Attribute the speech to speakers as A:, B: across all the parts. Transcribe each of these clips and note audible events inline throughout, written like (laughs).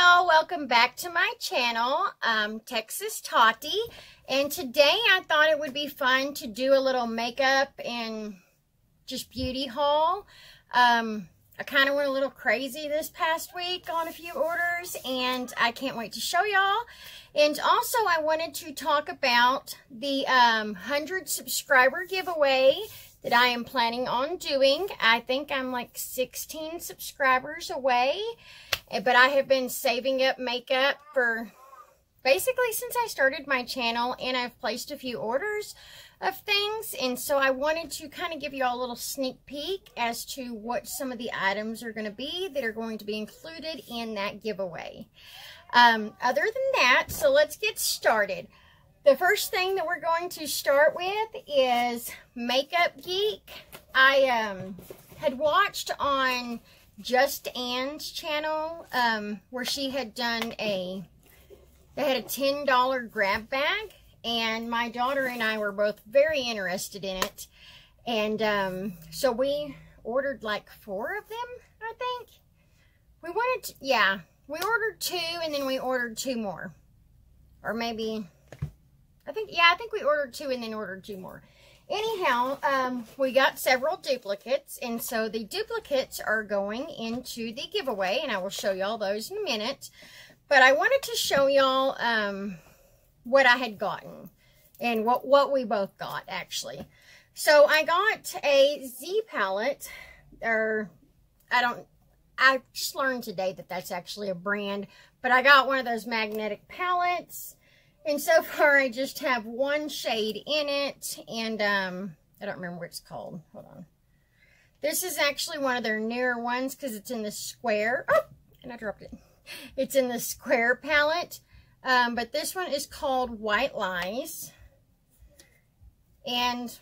A: y'all. Welcome back to my channel. Um, texas tati and today i thought it would be fun to do a little makeup and just beauty haul. Um, i kind of went a little crazy this past week on a few orders and i can't wait to show y'all. And also i wanted to talk about the um, 100 subscriber giveaway that I am planning on doing. I think I'm like 16 subscribers away, but I have been saving up makeup for basically since I started my channel and I've placed a few orders of things and so I wanted to kind of give you all a little sneak peek as to what some of the items are going to be that are going to be included in that giveaway. Um, other than that, so let's get started. The first thing that we're going to start with is Makeup Geek. I um, had watched on Just Anne's channel um, where she had done a, they had a $10 grab bag and my daughter and I were both very interested in it. And um, so we ordered like four of them, I think. We wanted, to, yeah, we ordered two and then we ordered two more. Or maybe I think, yeah, I think we ordered two and then ordered two more. Anyhow, um, we got several duplicates, and so the duplicates are going into the giveaway, and I will show y'all those in a minute. But I wanted to show y'all um, what I had gotten and what, what we both got, actually. So I got a Z palette, or I don't, I just learned today that that's actually a brand, but I got one of those magnetic palettes and so far, I just have one shade in it. And um, I don't remember what it's called. Hold on. This is actually one of their newer ones because it's in the square. Oh, and I dropped it. It's in the square palette. Um, but this one is called White Lies. And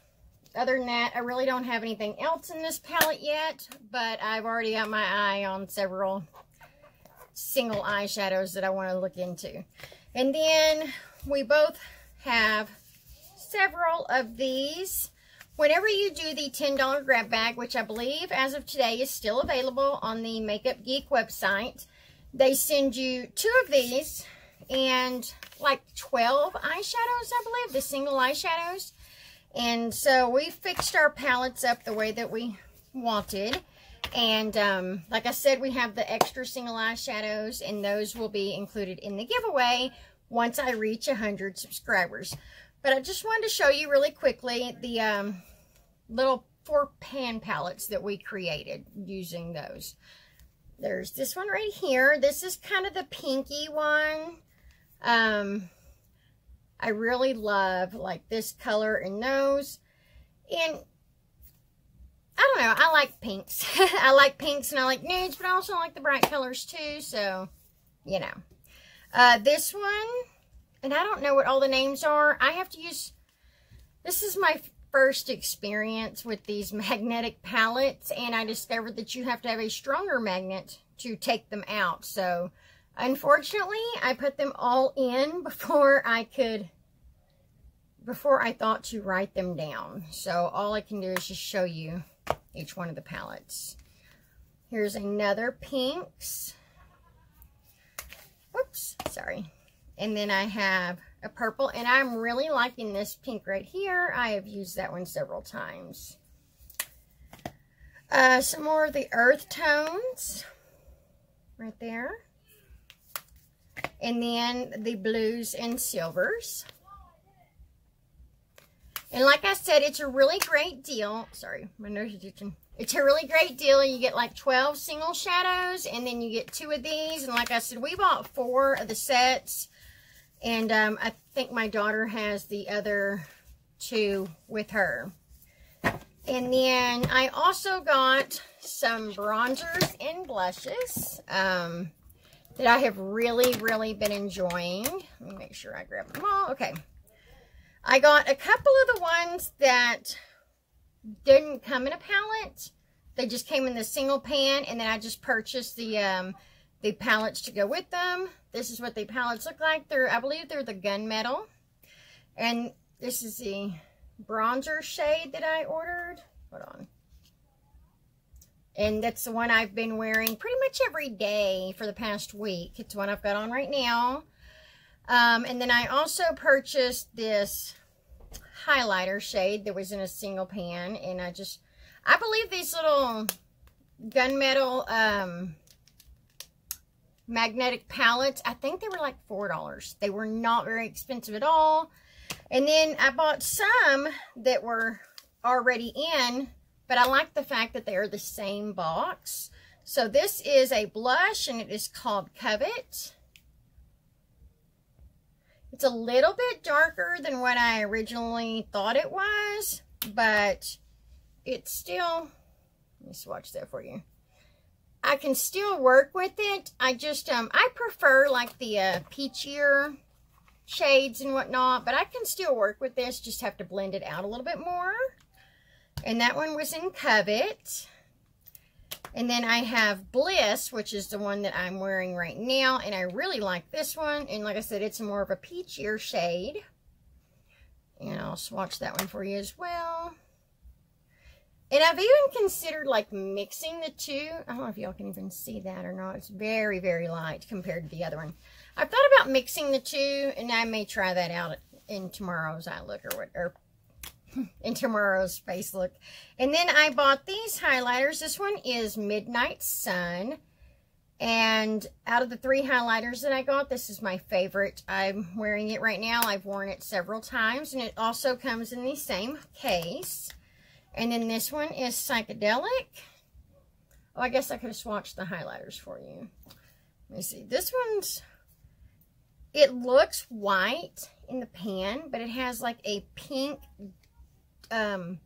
A: other than that, I really don't have anything else in this palette yet. But I've already got my eye on several single eyeshadows that I want to look into. And then we both have several of these. Whenever you do the $10 grab bag, which I believe as of today is still available on the Makeup Geek website, they send you two of these and like 12 eyeshadows, I believe, the single eyeshadows. And so we fixed our palettes up the way that we wanted. And um, like I said, we have the extra single eyeshadows, and those will be included in the giveaway once I reach 100 subscribers. But I just wanted to show you really quickly the um, little four pan palettes that we created using those. There's this one right here. This is kind of the pinky one. Um, I really love like this color and those. And I don't know. I like pinks. (laughs) I like pinks and I like nudes, but I also like the bright colors too. So, you know. Uh, this one, and I don't know what all the names are. I have to use, this is my first experience with these (laughs) magnetic palettes, and I discovered that you have to have a stronger magnet to take them out. So, unfortunately, I put them all in (laughs) before I could, before I thought to write them down. So, all I can do is just show you each one of the palettes. Here's another pinks. Whoops, sorry. And then I have a purple, and I'm really liking this pink right here. I have used that one several times. Uh, some more of the earth tones right there. And then the blues and silvers. And like I said, it's a really great deal. Sorry, my nose is itching. It's a really great deal. You get like 12 single shadows, and then you get two of these. And like I said, we bought four of the sets. And um, I think my daughter has the other two with her. And then I also got some bronzers and blushes um, that I have really, really been enjoying. Let me make sure I grab them all. Okay. I got a couple of the ones that didn't come in a palette. They just came in the single pan, and then I just purchased the um, the palettes to go with them. This is what the palettes look like. They're, I believe they're the gunmetal. And this is the bronzer shade that I ordered. Hold on. And that's the one I've been wearing pretty much every day for the past week. It's one I've got on right now. Um, and then I also purchased this highlighter shade that was in a single pan. And I just, I believe these little gunmetal um, magnetic palettes, I think they were like $4. They were not very expensive at all. And then I bought some that were already in, but I like the fact that they are the same box. So this is a blush and it is called Covet. It's a little bit darker than what I originally thought it was, but it's still, let me swatch that for you. I can still work with it. I just, um, I prefer like the uh, peachier shades and whatnot, but I can still work with this, just have to blend it out a little bit more. And that one was in Covet. And then I have Bliss, which is the one that I'm wearing right now. And I really like this one. And like I said, it's more of a peachier shade. And I'll swatch that one for you as well. And I've even considered like mixing the two. I don't know if y'all can even see that or not. It's very, very light compared to the other one. I've thought about mixing the two and I may try that out in tomorrow's eye look or what, or in tomorrow's face look. And then I bought these highlighters. This one is Midnight Sun. And out of the three highlighters that I got, this is my favorite. I'm wearing it right now. I've worn it several times. And it also comes in the same case. And then this one is Psychedelic. Oh, I guess I could have swatched the highlighters for you. Let me see. This one's, it looks white in the pan, but it has like a pink um,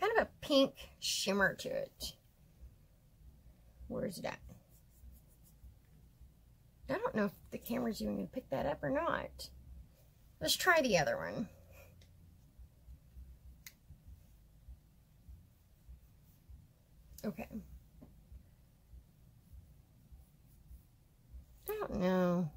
A: kind of a pink shimmer to it. Where is it at? I don't know if the camera's even going to pick that up or not. Let's try the other one. Okay. I don't know.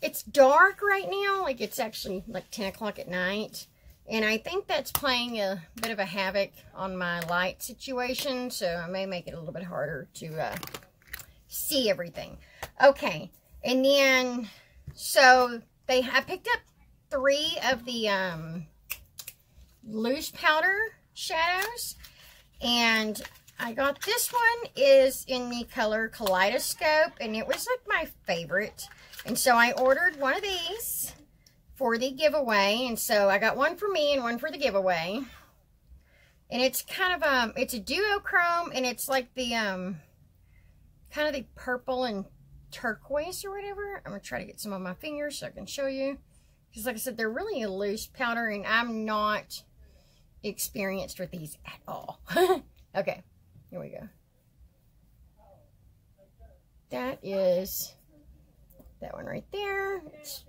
A: It's dark right now. Like, it's actually like 10 o'clock at night. And I think that's playing a bit of a havoc on my light situation. So I may make it a little bit harder to uh, see everything. Okay. And then, so they I picked up three of the um, loose powder shadows. And I got this one is in the color Kaleidoscope. And it was like my favorite. And so I ordered one of these for the giveaway. And so I got one for me and one for the giveaway. And it's kind of, um, it's a duochrome and it's like the, um, kind of the purple and turquoise or whatever. I'm going to try to get some on my fingers so I can show you. Because like I said, they're really a loose powder and I'm not experienced with these at all. (laughs) okay, here we go. That is that one right there. It's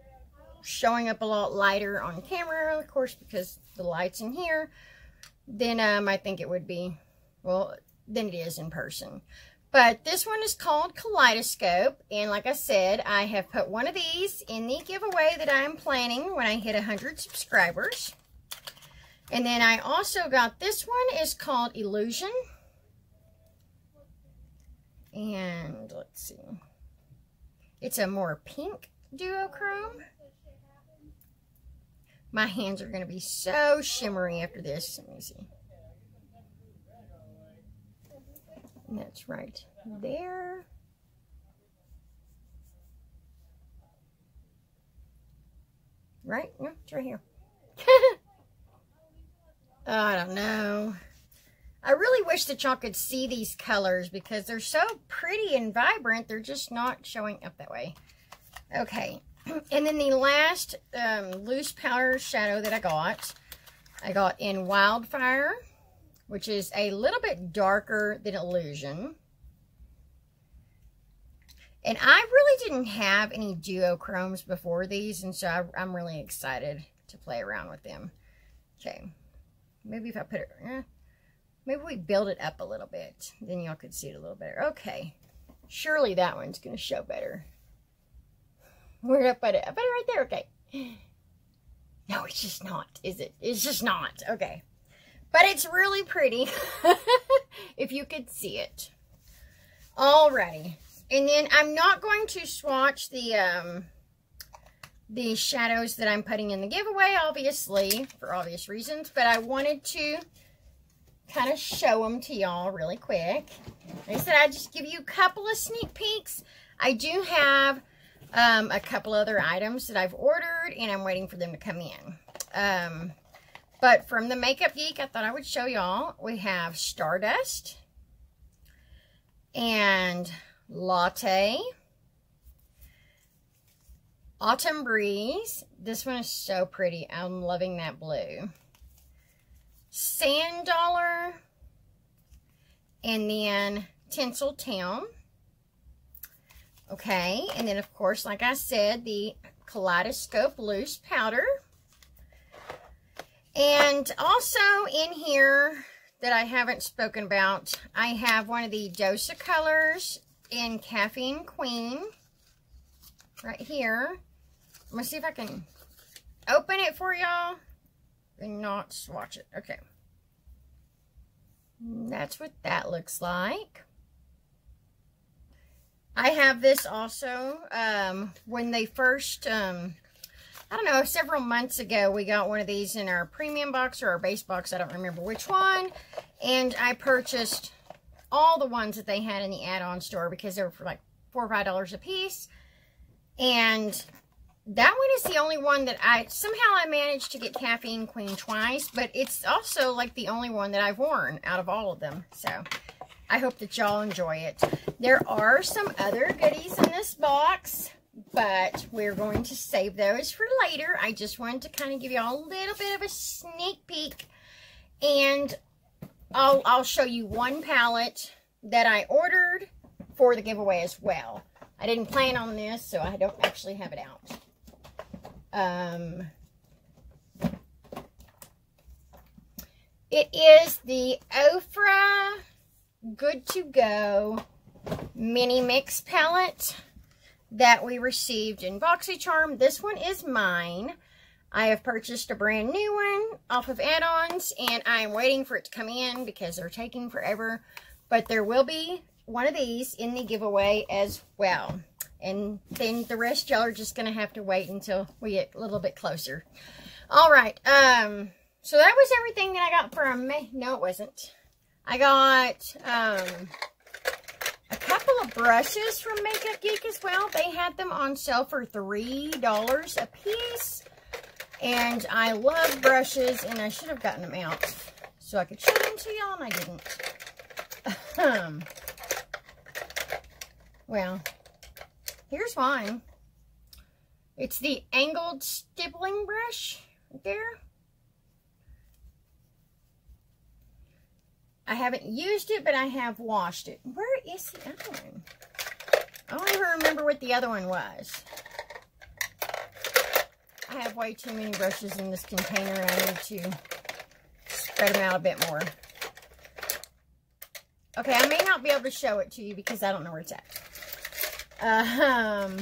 A: showing up a lot lighter on camera, of course, because the light's in here, then um, I think it would be, well, than it is in person. But this one is called Kaleidoscope. And like I said, I have put one of these in the giveaway that I'm planning when I hit 100 subscribers. And then I also got this one is called Illusion. And let's see. It's a more pink duochrome. My hands are going to be so shimmery after this. Let me see. That's right there. Right? No, it's right here. (laughs) I don't know. I really wish that y'all could see these colors because they're so pretty and vibrant. They're just not showing up that way. Okay, and then the last um, loose powder shadow that I got, I got in Wildfire, which is a little bit darker than Illusion. And I really didn't have any duochromes before these, and so I, am really excited to play around with them. Okay, maybe if I put it, eh, maybe we build it up a little bit, then y'all could see it a little better. Okay, surely that one's going to show better. Where did I put it? I put it right there. Okay. No, it's just not, is it? It's just not. Okay. But it's really pretty, (laughs) if you could see it. Alrighty. And then I'm not going to swatch the, um, the shadows that I'm putting in the giveaway, obviously, for obvious reasons. But I wanted to kind of show them to y'all really quick. Like I said, I'd just give you a couple of sneak peeks. I do have um, a couple other items that I've ordered, and I'm waiting for them to come in. Um, but from the Makeup Geek, I thought I would show y'all. We have Stardust and Latte. Autumn Breeze. This one is so pretty. I'm loving that blue. Sand Dollar. And then Tinsel Town. Okay, and then of course, like I said, the Kaleidoscope Loose Powder. And also in here that I haven't spoken about, I have one of the Dose of Colors in Caffeine Queen. Right here. Going to see if I can open it for y'all and not swatch it. Okay. That's what that looks like. I have this also. Um, when they first, um, I don't know, several months ago, we got one of these in our premium box or our base box. I don't remember which one. And I purchased all the ones that they had in the add-on store because they were for like four or five dollars a piece. And that one is the only one that I, somehow I managed to get Caffeine Queen twice, but it's also like the only one that I've worn out of all of them. So, I hope that y'all enjoy it. There are some other goodies in this box, but we're going to save those for later. I just wanted to kind of give y'all a little bit of a sneak peek. And I'll, I'll show you one palette that I ordered for the giveaway as well. I didn't plan on this, so I don't actually have it out. Um, it is the Ofra Good to Go mini mix palette that we received in BoxyCharm. This one is mine. I have purchased a brand new one off of add-ons, and I'm waiting for it to come in because they're taking forever. But there will be one of these in the giveaway as well. And then the rest y'all are just going to have to wait until we get a little bit closer. All right. Um, so that was everything that I got from me. No, it wasn't. I got um, a couple of brushes from Makeup Geek as well. They had them on sale for $3 a piece. And I love brushes, and I should have gotten them out so I could show them to y'all, and I didn't. Um, well, here's one. It's the angled stippling brush right there. I haven't used it, but I have washed it. Where is the other one? I don't even remember what the other one was. I have way too many brushes in this container. And I need to spread them out a bit more. Okay, I may not be able to show it to you because I don't know where it's at. Um,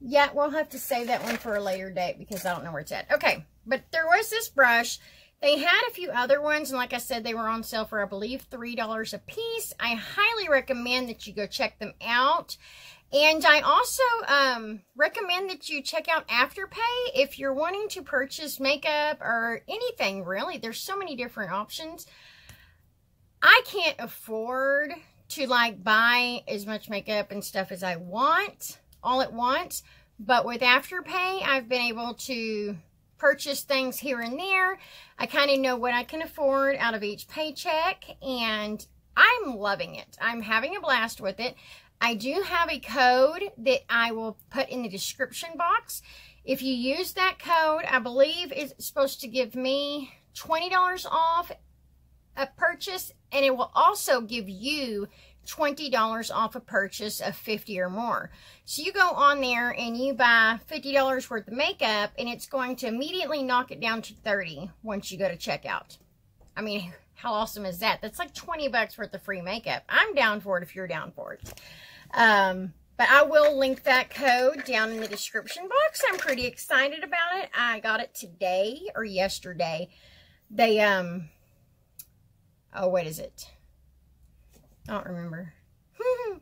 A: yeah, we'll have to save that one for a later date because I don't know where it's at. Okay, but there was this brush they had a few other ones, and like I said, they were on sale for, I believe, $3 a piece. I highly recommend that you go check them out. And I also um, recommend that you check out Afterpay if you're wanting to purchase makeup or anything, really. There's so many different options. I can't afford to, like, buy as much makeup and stuff as I want all at once. But with Afterpay, I've been able to purchase things here and there. I kind of know what I can afford out of each paycheck, and I'm loving it. I'm having a blast with it. I do have a code that I will put in the description box. If you use that code, I believe it's supposed to give me $20 off a purchase, and it will also give you $20 off a purchase of 50 or more. So you go on there and you buy $50 worth of makeup and it's going to immediately knock it down to 30 once you go to checkout. I mean, how awesome is that? That's like 20 bucks worth of free makeup. I'm down for it if you're down for it. Um, but I will link that code down in the description box. I'm pretty excited about it. I got it today or yesterday. they, um, oh, what is it? I don't remember. (laughs)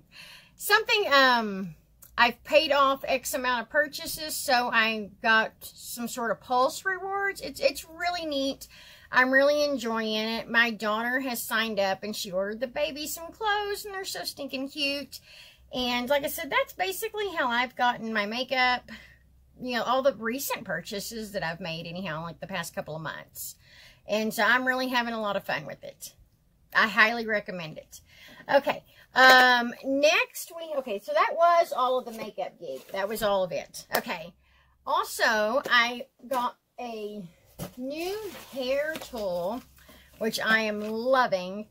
A: Something, um, I've paid off X amount of purchases, so I got some sort of pulse rewards. It's, it's really neat. I'm really enjoying it. My daughter has signed up and she ordered the baby some clothes and they're so stinking cute. And like I said, that's basically how I've gotten my makeup, you know, all the recent purchases that I've made anyhow, like the past couple of months. And so I'm really having a lot of fun with it. I highly recommend it. Okay. Um, next we, okay, so that was all of the Makeup Geek. That was all of it. Okay. Also, I got a new hair tool, which I am loving.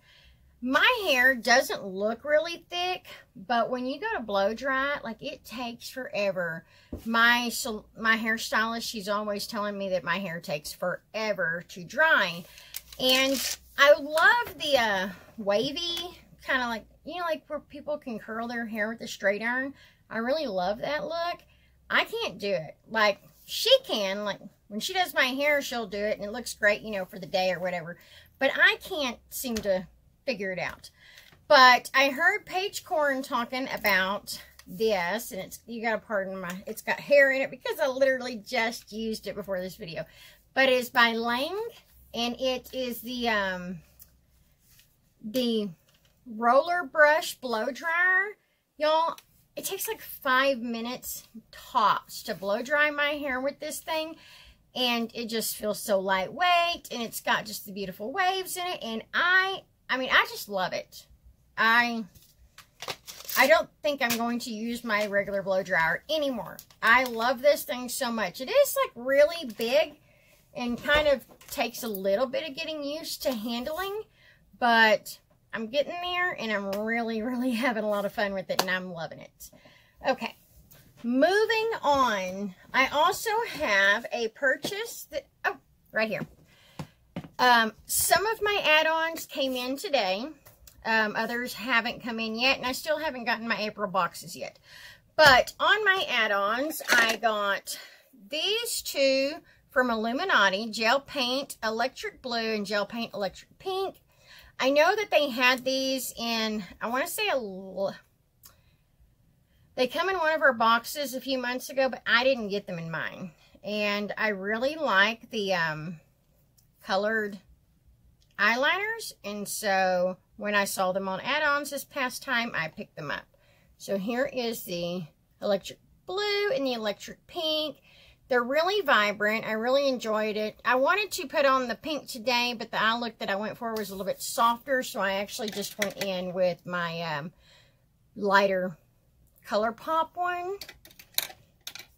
A: My hair doesn't look really thick, but when you go to blow dry it, like it takes forever. My so my hairstylist, she's always telling me that my hair takes forever to dry. And I love the uh, wavy, kind of like, you know, like where people can curl their hair with a straight iron. I really love that look. I can't do it. Like, she can, like, when she does my hair, she'll do it, and it looks great, you know, for the day or whatever. But I can't seem to figure it out. But I heard Paige Koren talking about this, and it's, you gotta pardon my, it's got hair in it because I literally just used it before this video. But it's by Lange, and it is the, um, the roller brush blow dryer. Y'all, it takes like five minutes tops to blow dry my hair with this thing and it just feels so lightweight and it's got just the beautiful waves in it and I I mean I just love it. I I don't think I'm going to use my regular blow dryer anymore. I love this thing so much. It is like really big and kind of takes a little bit of getting used to handling but I'm getting there and I'm really really (laughs) having a lot of fun with it and I'm loving it okay Moving on, I also have a purchase that, oh, right here. Um, some of my add-ons came in today. Um, others haven't come in yet, and I still haven't gotten my April boxes yet. But on my add-ons, I got these two from Illuminati, Gel Paint Electric Blue and Gel Paint Electric Pink. I know that they had these in, I want to say a they come in one of our boxes a few months ago, but I didn't get them in mine. And I really like the um, colored eyeliners. And so when I saw them on add-ons this past time, I picked them up. So here is the electric blue and the electric pink. They're really vibrant. I really enjoyed it. I wanted to put on the pink today, but the eye look that I went for was a little bit softer, so I actually just went in with my um, lighter ColourPop one.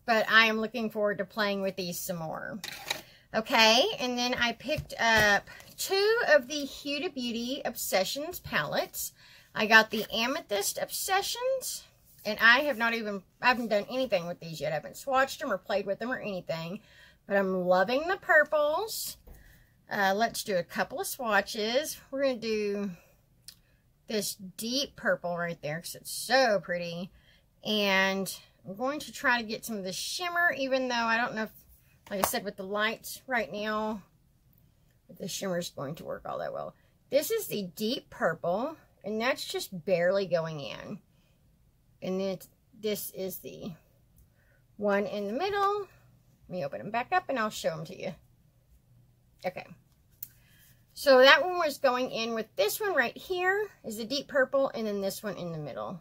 A: But I am looking forward to playing with these some more. Okay, and then I picked up two of the Huda Beauty Obsessions palettes. I got the Amethyst Obsessions, and I have not even, I haven't done anything with these yet. I haven't swatched them or played with them or anything, but I'm loving the purples. Uh, let's do a couple of swatches. We're going to do this deep purple right there because it's so pretty. And I'm going to try to get some of the shimmer, even though I don't know if, like I said, with the lights right now, the shimmer is going to work all that well. This is the deep purple, and that's just barely going in. And then this is the one in the middle. Let me open them back up, and I'll show them to you. Okay. So that one was going in with this one right here is the deep purple, and then this one in the middle.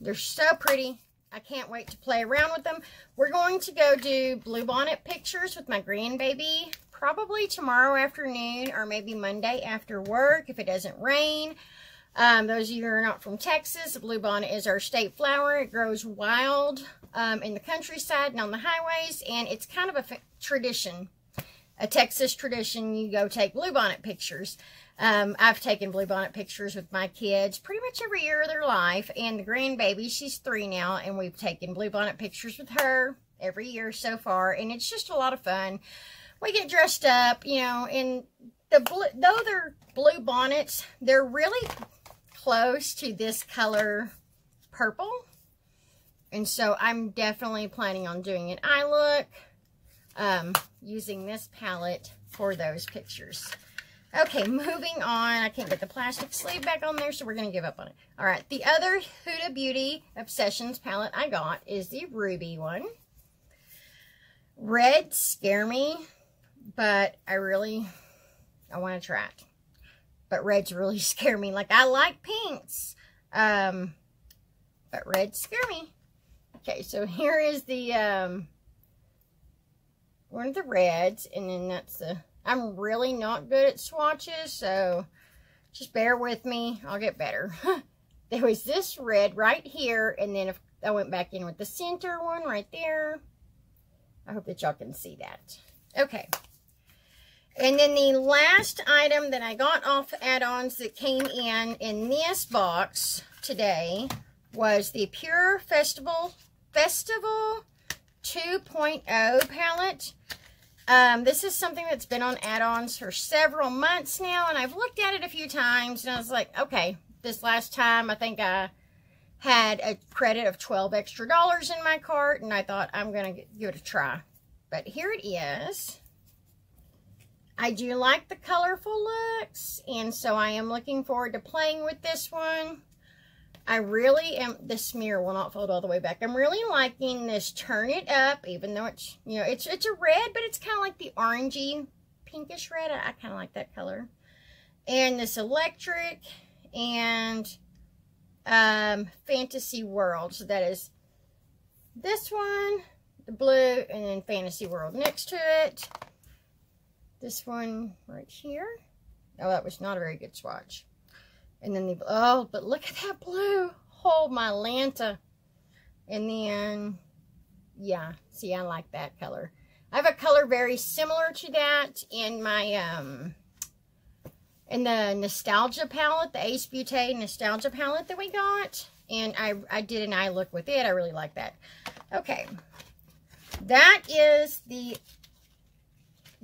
A: They're so pretty. I can't wait to play around with them. We're going to go do bluebonnet pictures with my grandbaby probably tomorrow afternoon or maybe Monday after work if it doesn't rain. Um, those of you who are not from Texas, the bluebonnet is our state flower. It grows wild um, in the countryside and on the highways, and it's kind of a tradition, a Texas tradition. You go take bluebonnet pictures. Um, I've taken bluebonnet pictures with my kids pretty much every year of their life. And the grandbaby, she's three now, and we've taken bluebonnet pictures with her every year so far. And it's just a lot of fun. We get dressed up, you know, and the blue, though they're blue bonnets, they're really close to this color purple. And so I'm definitely planning on doing an eye look um, using this palette for those pictures. Okay, moving on. I can't get the plastic sleeve back on there, so we're going to give up on it. All right, the other Huda Beauty Obsessions palette I got is the Ruby one. Red scare me, but I really, I want to try it. But reds really (laughs) scare me. Like, I like pinks, um, but reds scare me. Okay, so here is the, um, one of the reds, and then that's the I'm really not good at swatches, so just bear with me. I'll get better. (laughs) there was this red right here, and then if I went back in with the center one right there. I hope that y'all can see that. Okay. And then the last item that I got off add-ons that came in in this box today was the Pure Festival Festival 2.0 palette. Um, this is something that's been on add-ons for several months now, and I've looked at it a few times, and I was like, okay, this last time I think I had a credit of 12 extra dollars in my cart, and I thought I'm going to give it a try. But here it is. I do like the colorful looks, and so I am looking forward to playing with this one. I really am, the smear will not fold all the way back. I'm really liking this turn it up, even though it's, you know, it's it's a red, but it's kind of like the orangey pinkish red. I, I kind of like that color. And this electric and um, fantasy world. So that is this one, the blue, and then fantasy world next to it. This one right here. Oh, that was not a very good swatch. And then the, oh, but look at that blue. Oh, my Lanta. And then, yeah, see, I like that color. I have a color very similar to that in my, um, in the Nostalgia palette, the Ace Beauté Nostalgia palette that we got. And I, I did an eye look with it. I really like that. Okay. That is the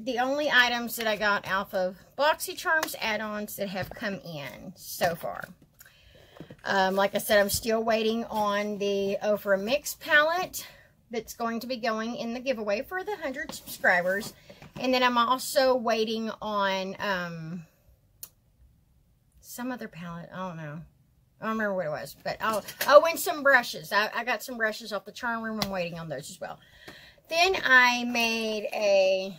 A: the only items that I got off of BoxyCharms add-ons that have come in so far. Um, like I said, I'm still waiting on the Ofra Mix palette that's going to be going in the giveaway for the 100 subscribers. And then I'm also waiting on um, some other palette. I don't know. I don't remember what it was. But I'll, oh, and some brushes. I, I got some brushes off the charm room. I'm waiting on those as well. Then I made a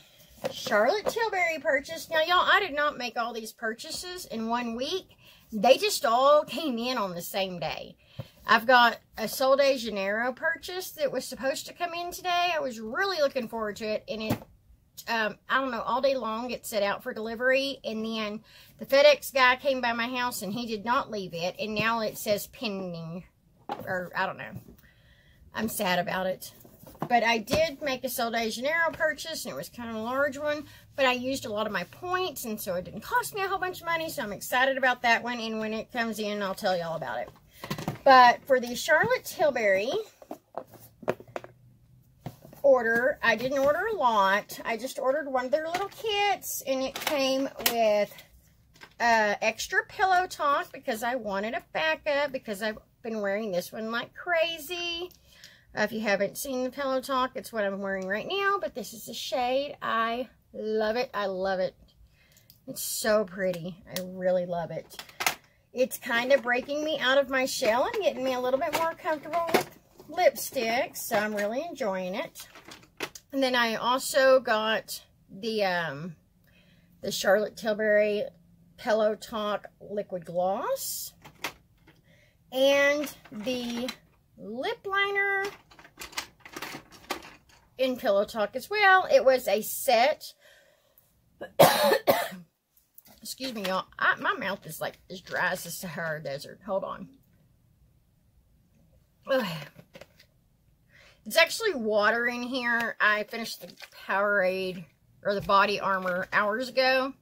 A: Charlotte Tilbury purchase. Now, y'all, I did not make all these purchases in one week. They just all came in on the same day. I've got a Sol de Janeiro purchase that was supposed to come in today. I was really looking forward to it. And it, um, I don't know, all day long it set out for delivery. And then the FedEx guy came by my house and he did not leave it. And now it says pending. Or, I don't know. I'm sad about it. But I did make a Sol de Janeiro purchase, and it was kind of a large one. But I used a lot of my points, and so it didn't cost me a whole bunch of money. So I'm excited about that one. And when it comes in, I'll tell you all about it. But for the Charlotte Tilbury order, I didn't order a lot. I just ordered one of their little kits, and it came with uh, extra pillow talk because I wanted a backup because I've been wearing this one like crazy. Uh, if you haven't seen the Pillow Talk, it's what I'm wearing right now, but this is the shade. I love it. I love it. It's so pretty. I really love it. It's kind of breaking me out of my shell and getting me a little bit more comfortable with lipsticks, so I'm really enjoying it. And then I also got the um, the Charlotte Tilbury Pillow Talk Liquid Gloss and the lip liner in Pillow Talk as well. It was a set. (coughs) Excuse me, y'all. My mouth is like as dry as the Sahara Desert. Hold on. Ugh. It's actually water in here. I finished the Powerade or the body armor hours ago.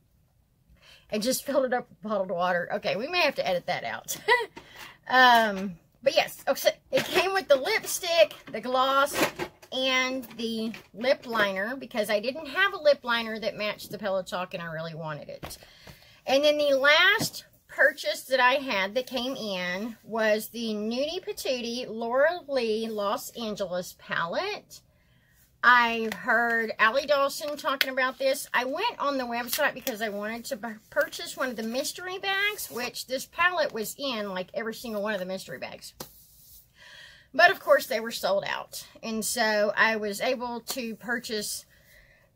A: And just filled it up with bottled water. Okay, we may have to edit that out. (laughs) um, but yes, oh, okay, it came with the lipstick, the gloss, and the lip liner because I didn't have a lip liner that matched the Pillow Talk and I really wanted it. And then the last purchase that I had that came in was the Nudie Patootie Laura Lee Los Angeles palette. I heard Allie Dawson talking about this. I went on the website because I wanted to purchase one of the mystery bags, which this palette was in, like every single one of the mystery bags. But of course, they were sold out. And so I was able to purchase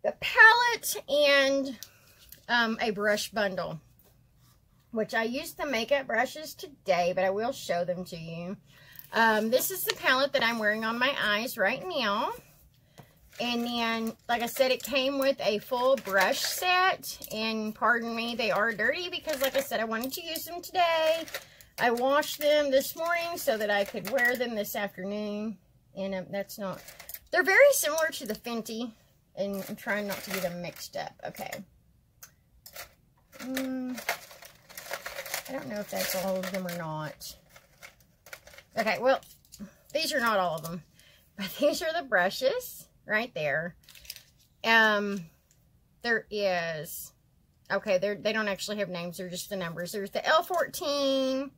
A: the palette and um, a brush bundle, which I used the makeup brushes today, but I will show them to you. Um, this is the palette that I'm wearing on my eyes right now. And then, like I said, it came with a full brush set. And pardon me, they are dirty because, like I said, I wanted to use them today. I washed them this morning so that I could wear them this afternoon. And um, that's not... They're very similar to the Fenty. And I'm trying not to get them mixed up. Okay. Um, I don't know if that's all of them or not. Okay, well, these are not all of them. (laughs) But these are the brushes right there. Um, there is, okay, they're, they don't actually have names. They're just the numbers. There's the L14,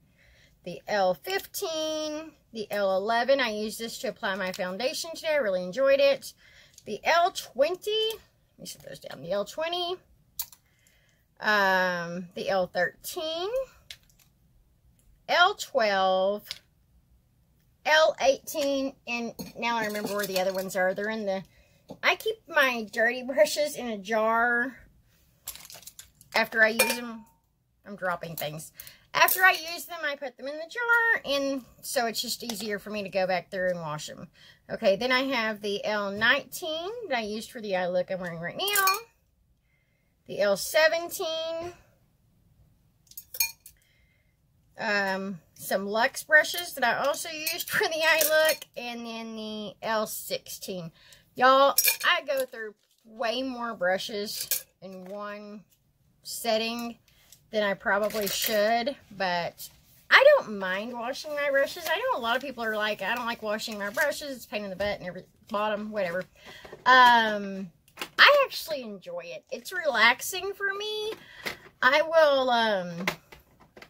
A: the L15, the L11. I used this to apply my foundation today. I really enjoyed it. The L20, let me set those down. The L20, um, the L13, L12, L18, and now I remember where the other ones are. They're in the, I keep my dirty brushes in a jar after I use them. I'm dropping things. After I use them, I put them in the jar, and so it's just easier for me to go back through and wash them. Okay, then I have the L19 that I used for the eye look I'm wearing right now. The L17. Um, some Lux brushes that I also used for the eye look, and then the L16. Y'all, I go through way more brushes in one setting than I probably should, but I don't mind washing my brushes. I know a lot of people are like, I don't like washing my brushes. It's pain in the butt and every bottom, whatever. Um, I actually enjoy it. It's relaxing for me. I will, um,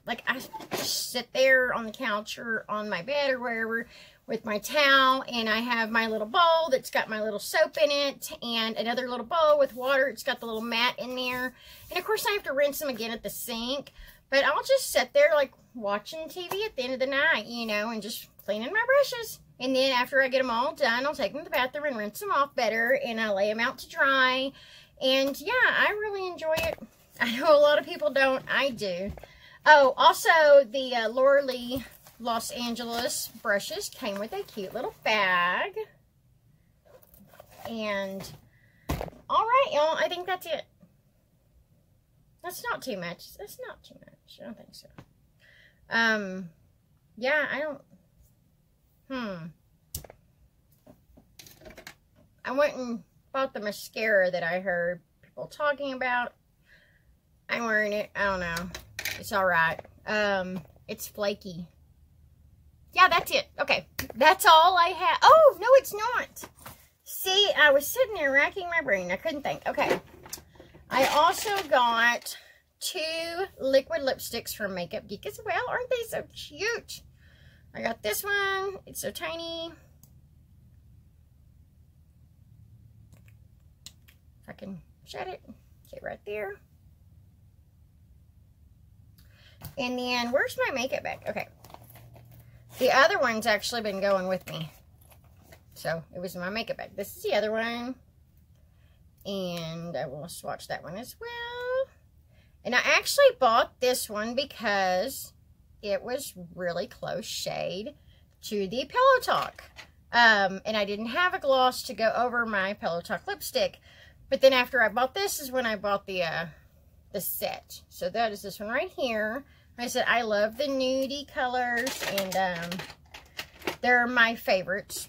A: like I sit there on the couch or on my bed or wherever with my towel and I have my little bowl that's got my little soap in it and another little bowl with water. It's got the little mat in there. And of course I have to rinse them again at the sink. But I'll just sit there like watching TV at the end of the night, you know, and just cleaning my brushes. And then after I get them all done, I'll take them to the bathroom and rinse them off better and I lay them out to dry. And yeah, I really enjoy it. I know a lot of people don't. I do. Oh, also the uh, Laura Lee Los Angeles brushes came with a cute little bag. And all right, y'all, I think that's it. That's not too much. That's not too much. I don't think so. Um, yeah, I don't, hmm. I went and bought the mascara that I heard people talking about. I'm wearing it. I don't know. It's all right. Um, it's flaky. Yeah, that's it. Okay, that's all I have. Oh, no, it's not. See, I was sitting there racking my brain. I couldn't think. Okay. I also got two liquid lipsticks from Makeup Geek as well. Aren't they so cute? I got this one. It's so tiny. If I can shut it. Okay, right there. And then, where's my makeup bag? Okay. The other one's actually been going with me. So, it was my makeup bag. This is the other one. And I will swatch that one as well. And I actually bought this one because it was really close shade to the Pillow Talk. Um, and I didn't have a gloss to go over my Pillow Talk lipstick. But then after I bought this is when I bought the, uh, the set. So that is this one right here. I said I love the nudie colors and um, they're my favorites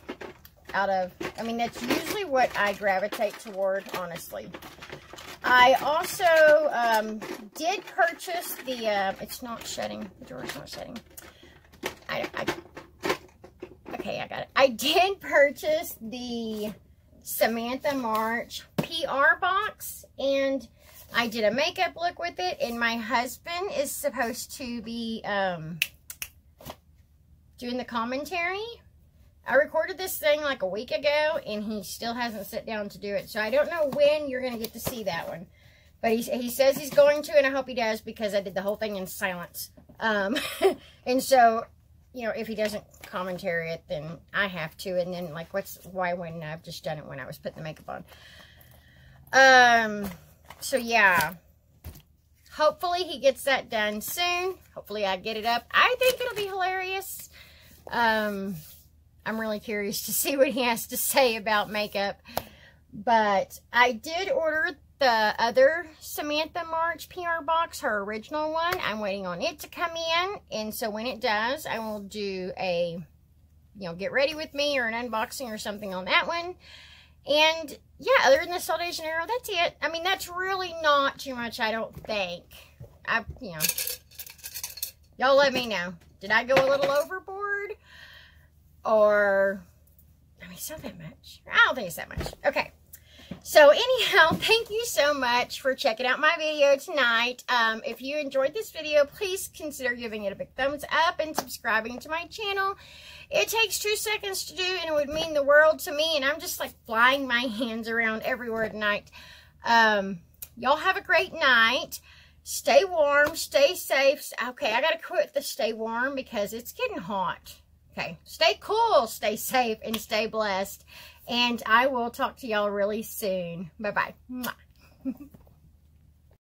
A: out of, I mean, that's usually what I gravitate toward, honestly. I also um, did purchase the, uh, it's not shutting, the door's not shutting. I, I, okay, I got it. I did (laughs) purchase the Samantha March PR box, and I did a makeup look with it, and my husband is supposed to be um, doing the commentary. I recorded this thing like a week ago, and he still hasn't sat down to do it. So I don't know when you're going to get to see that one. But he, he says he's going to, and I hope he does, because I did the whole thing in silence. Um, (laughs) and so, you know, if he doesn't commentary it, then I have to. And then, like, what's, why when I've just done it when I was putting the makeup on. Um, so yeah. Hopefully he gets that done soon. Hopefully I get it up. I think it'll be hilarious. Um, I'm really curious to (laughs) see what he has to say about makeup. But I did order the other Samantha March PR box, her original one. I'm waiting on it to come in. And so when it does, I will do a, you know, get ready with me or an unboxing or something on that one. And yeah, other than the Sol de Janeiro, that's it. I mean, that's really not too much, I don't think. I, you know, y'all let me know. Did I go a little overboard? Or, I mean, it's not that much. I don't think it's that much. Okay. So anyhow, (laughs) thank you so much for checking out my video tonight. Um, if you enjoyed this video, please consider giving it a big thumbs up and subscribing to my channel. It takes two seconds to do and it would mean the world to me. And I'm just like flying my hands around everywhere tonight. Um, Y'all have a great night. Stay warm. Stay safe. Okay, I got to quit the stay warm because it's getting hot. Okay, stay cool, stay safe, and stay blessed. And I will talk to y'all really soon. Bye-bye. (laughs)